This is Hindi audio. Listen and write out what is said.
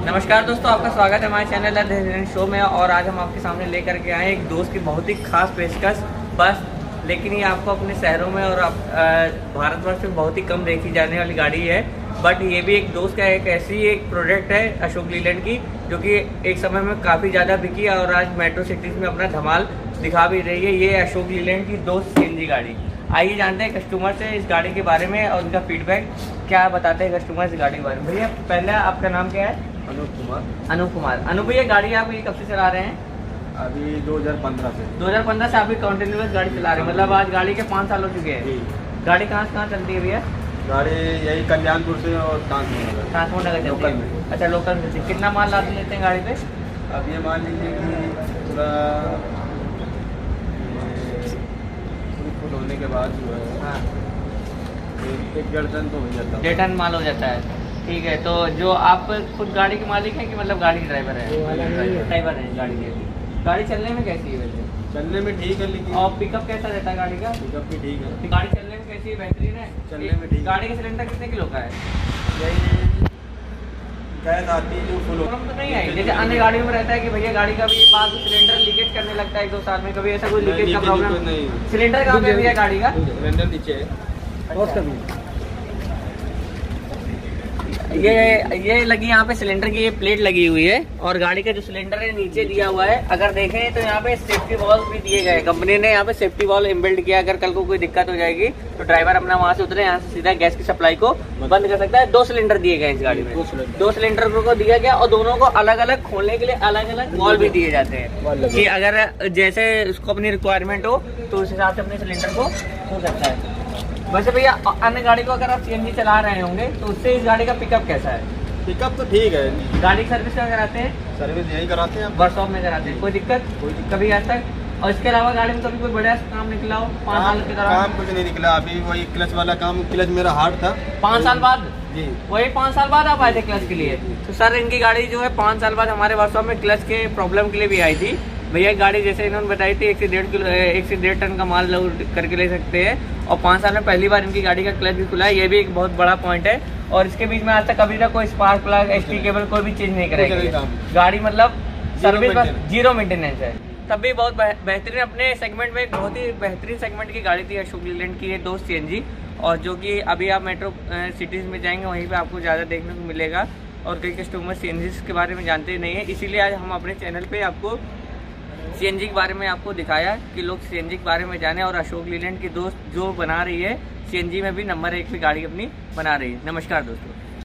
नमस्कार दोस्तों, आपका स्वागत है हमारे चैनल शो में और आज हम आपके सामने लेकर के आए एक दोस्त की बहुत ही खास पेशकश, बस, लेकिन ये आपको अपने शहरों में और भारतवर्ष में बहुत ही कम देखी जाने वाली गाड़ी है। बट ये भी एक दोस्त का एक ऐसी एक प्रोडक्ट है, अशोक लीलैंड की, जो कि एक समय में काफ़ी ज़्यादा बिकी और आज मेट्रो सिटीज़ में अपना धमाल दिखा भी रही है। ये अशोक लीलैंड की दोस्त सी गाड़ी। आइए जानते हैं कस्टमर से इस गाड़ी के बारे में और उनका फीडबैक क्या बताते हैं कस्टमर इस गाड़ी के बारे में? भैया, पहले आपका नाम क्या है? अनूप कुमार। अनूप कुमार। अनूप भैया गाड़ी आप ये कब से चला रहे हैं? अभी 2015 से। 2015 से आप कंटिन्यूस गाड़ी चला रहे हैं। मतलब आज गाड़ी के पाँच साल हो चुके हैं। गाड़ी कहाँ से कहाँ चलती है भैया? गाड़ी यही कल्याणपुर से और ट्रांसपोर्ट नगर। लोकल में। अच्छा लोकल में कितना माल लाद लेते हैं गाड़ी पे? अब ये मान लीजिए कि फुल होने के बाद जो है हाँ। एक डेढ़ टन तो हो जाता। है डेढ़ टन माल हो जाता है। ठीक है तो जो आप खुद गाड़ी के मालिक हैं कि मतलब गाड़ी ड्राइवर है? ड्राइवर है। गाड़ी के। गाड़ी चलने में कैसी है वैसे? चलने में ठीक है लेकिन और पिकअप कैसा रहता है गाड़ी का? पिकअप भी ठीक है। गाड़ी चलने में कैसी है? बेहतरीन है? चलने में ठीक गाड़ी का सिलेंडर कितने किलो का है? यही गैस आती है जो फुल तो नहीं आई। जैसे अन्य गाड़ियों में रहता है कि भैया गाड़ी का भी बाद सिलेंडर लीकेज करने लगता है एक दो साल में कभी ऐसा कोई लीकेज का प्रॉब्लम नहीं। सिलेंडर कहाँ पे भैया गाड़ी का? सिलेंडर नीचे है। अच्छा। ये ये लगी यहाँ पे सिलेंडर की ये प्लेट लगी हुई है और गाड़ी का जो सिलेंडर है नीचे दिया हुआ है। अगर देखें तो यहाँ पे सेफ्टी वॉल भी दिए गए कंपनी ने यहाँ पे सेफ्टी वॉल इम्बिल्ड किया अगर कल को कोई दिक्कत हो जाएगी तो ड्राइवर अपना वहाँ से उतरे यहाँ से सीधा गैस की सप्लाई को बंद कर सकता है। दो सिलेंडर दिए गए इस गाड़ी में। दो सिलेंडर को दिया गया और दोनों को अलग अलग खोलने के लिए अलग अलग वॉल भी दिए जाते हैं। की अगर जैसे उसको अपनी रिक्वायरमेंट हो तो उस हिसाब से अपने सिलेंडर को हो सकता है। वैसे भैया अन्य गाड़ी को अगर आप सीएनजी चला रहे होंगे तो उससे इस गाड़ी का पिकअप कैसा है? पिकअप तो ठीक है। गाड़ी की सर्विस क्या कराते हैं? सर्विस यही कराते हैं वर्कशॉप में कराते हैं। कोई दिक्कत? कोई दिक्कत कभी आज तक? और इसके अलावा गाड़ी में कभी कोई बड़ा काम निकला हो? पाँच साल के दौरान? काम कुछ नहीं निकला। अभी वही क्लच वाला काम क्लच मेरा हार्ड था। पाँच साल बाद? जी। वही पाँच साल बाद आप आए थे क्लच के लिए? तो सर इनकी गाड़ी जो है पाँच साल बाद हमारे वर्कशॉप में क्लच के प्रॉब्लम के लिए भी आई थी। भैया गाड़ी जैसे इन्होंने बताई थी एक से डेढ़ किलो एक से डेढ़ टन का माल लोड करके ले सकते हैं। और पाँच साल में पहली बार इनकी गाड़ी का क्लच भी खुला है ये भी एक बहुत बड़ा पॉइंट है। और इसके बीच में आज तक कभी तक कोई स्पार्क प्लग एच केबल कोई भी चेंज नहीं करेगी गाड़ी मतलब सर्विस बस ज़ीरो मेंटेनेंस है। तब भी बहुत बेहतरीन अपने सेगमेंट में बहुत ही बेहतरीन सेगमेंट की गाड़ी थी अशोक लीलैंड की ये दोस्त सी और जो कि अभी आप मेट्रो सिटीज़ में जाएँगे वहीं पे आपको ज़्यादा देखने को मिलेगा। और कई कस्टमर सी के बारे में जानते नहीं है। इसीलिए आज हम अपने चैनल पे आपको सीएनजी के बारे में आपको दिखाया कि लोग सीएनजी के बारे में जाने और अशोक लीलैंड की दोस्त जो बना रही है सीएनजी में भी नंबर एक पे गाड़ी अपनी बना रही है। नमस्कार दोस्तों।